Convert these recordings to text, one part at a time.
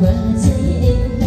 và dễ in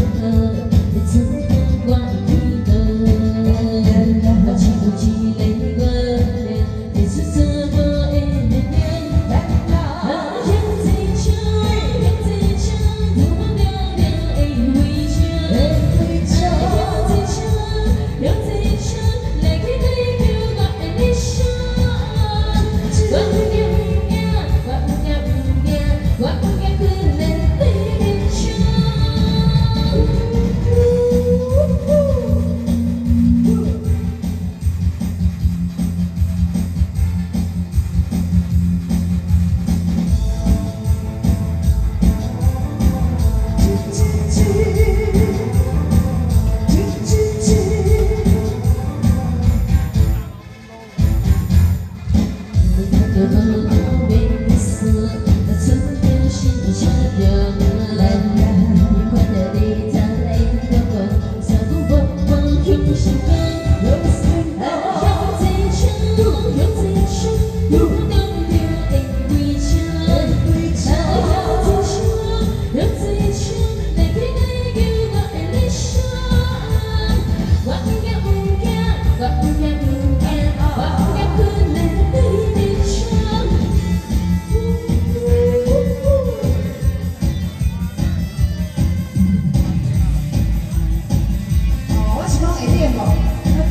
Jesus.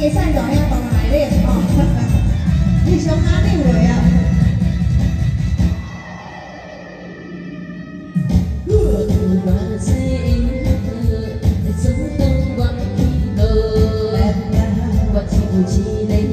结晒咗呀，放埋呢哦，你想下呢回啊？Hãy subscribe cho kênh Ghiền Mì Gõ Để không bỏ lỡ những video hấp dẫn